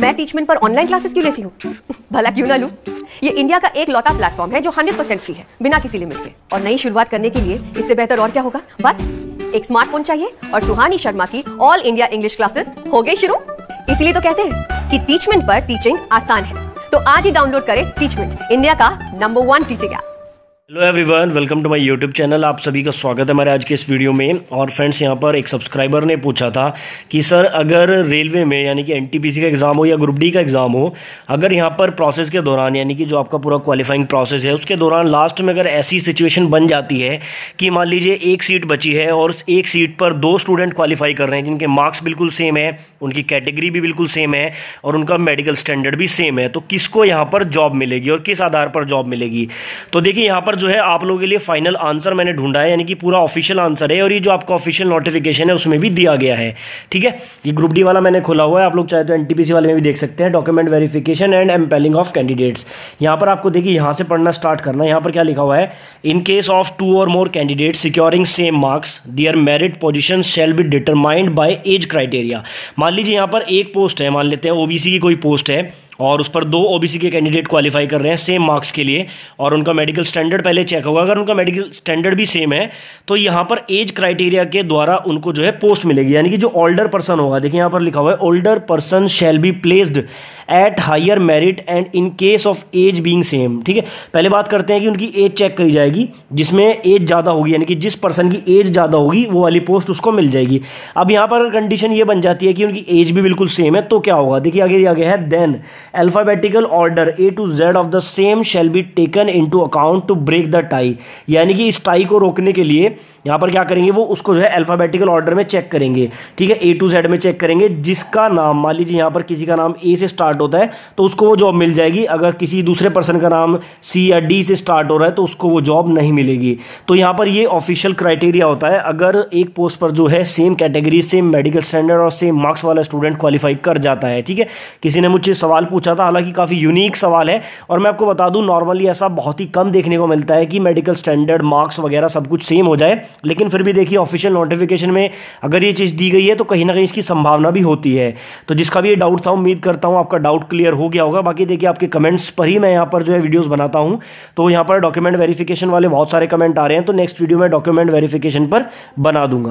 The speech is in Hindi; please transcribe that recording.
मैं टीचमेंट पर ऑनलाइन क्लासेस क्यों लेती हूँ? भला क्यों ना लूँ? ये इंडिया का एक लौता प्लेटफॉर्म है जो 100% फ्री है, बिना किसी लिमिट के। और नई शुरुआत करने के लिए इससे बेहतर और क्या होगा? बस, एक स्मार्टफ़ोन चाहिए और सुहानी शर्मा की ऑल इंडिया इंग्लिश क्लासेस हो गई शुरू। इसीलिए तो कहते हैं कि टीचमेंट पर टीचिंग आसान है। तो आज ही डाउनलोड करें टीचमेंट इंडिया का number one teaching app hello everyone welcome to my YouTube channel आप सभी का स्वागत है हमारे आज के इस वीडियो में। और फ्रेंड्स यहाँ पर एक सब्सक्राइबर ने पूछा था कि, सर, अगर रेलवे में, यानी कि एनटीपीसी का एग्ज़ाम हो या ग्रुप डी का एग्ज़ाम हो, अगर यहाँ पर प्रोसेस के दौरान, यानी कि जो आपका पूरा क्वालिफाइंग प्रोसेस है, उसके दौरान लास्ट में अगर ऐसी सिचुएशन बन जाती है कि मान लीजिए एक सीट बची है और उस एक सीट पर दो स्टूडेंट क्वालिफाई कर रहे हैं, जिनके मार्क्स बिल्कुल सेम है, उनकी कैटेगरी भी बिल्कुल सेम है और उनका मेडिकल स्टैंडर्ड भी सेम है तो किसको यहाँ पर जॉब मिलेगी और किस आधार पर जॉब मिलेगी? तो देखिए, यहाँ पर जो है आप लोगों के लिए फाइनल आंसर मैंने ढूंढा है, यानी कि पूरा ऑफिशियल आंसर है और ये जो आपका ऑफिशियल नोटिफिकेशन है, उसमें भी दिया गया है। ठीक है? ये ग्रुप डी वाला मैंने खोला हुआ है, आप लोग चाहे तो एनटीपीसी वाले में भी देख सकते हैं document verification and empanelling of candidates यहाँ पर आपको देखिए, यहाँ से पढ़ना स्टार्ट करना यहाँ पर क्या लिखा हुआ है? इन case of two or more candidate securing same marks their merit position shall be determined by age criteria मान लीजिए यहाँ पर एक पोस्ट है, मान लेते हैं ओबीसी की कोई पोस्ट है और उस पर दो ओबीसी के कैंडिडेट क्वालिफाई कर रहे हैं सेम मार्क्स के लिए। और उनका मेडिकल स्टैंडर्ड पहले चेक होगा। अगर उनका मेडिकल स्टैंडर्ड भी सेम है तो यहाँ पर एज क्राइटेरिया के द्वारा उनको जो है पोस्ट मिलेगी। यानी कि जो ओल्डर पर्सन होगा, देखिए यहाँ पर लिखा हुआ है older person shall be placed at higher merit and in case of age being same ठीक है? पहले बात करते हैं कि उनकी एज चेक करी जाएगी, जिसमें एज ज़्यादा होगी, यानी कि जिस पर्सन की एज ज़्यादा होगी, वो वाली पोस्ट उसको मिल जाएगी। अब यहाँ पर कंडीशन ये बन जाती है कि उनकी एज भी बिल्कुल सेम है तो क्या होगा? देखिए, आगे आगे है then alphabetical order A to Z of the same shall be taken in account to break the tie यानी कि इस टाई को रोकने के लिए यहाँ पर क्या करेंगे, वो उसको जो है अल्फ़ाबेटिकल ऑर्डर में चेक करेंगे। ठीक है ए टू जेड में चेक करेंगे, जिसका नाम, मान लीजिए यहाँ पर किसी का नाम ए से स्टार्ट होता है तो उसको वो जॉब मिल जाएगी। अगर किसी दूसरे पर्सन का नाम सी या डी से स्टार्ट हो रहा है तो उसको वो जॉब नहीं मिलेगी। तो यहाँ पर ये ऑफिशियल क्राइटेरिया होता है, अगर एक पोस्ट पर जो है same category same medical standard और सेम मार्क्स वाला स्टूडेंट क्वालिफाई कर जाता है, ठीक है? किसी ने मुझसे सवाल पूछा था, हालाँकि काफ़ी यूनिक सवाल है, और मैं आपको बता दूँ नॉर्मली ऐसा बहुत ही कम देखने को मिलता है कि मेडिकल स्टैंडर्ड मार्क्स वगैरह सब कुछ सेम हो जाए, लेकिन फिर भी देखिए ऑफिशियल नोटिफिकेशन में अगर ये चीज़ दी गई है तो कहीं ना कहीं इसकी संभावना भी होती है। तो जिसका भी ये डाउट था, उम्मीद करता हूँ आपका डाउट क्लियर हो गया होगा। बाकी देखिए, आपके कमेंट्स पर ही मैं यहाँ पर जो है वीडियोस बनाता हूँ। तो यहाँ पर डॉक्यूमेंट वेरिफिकेशन वाले बहुत सारे कमेंट आ रहे हैं। तो नेक्स्ट वीडियो में डॉक्यूमेंट वेरिफिकेशन पर बना दूँगा।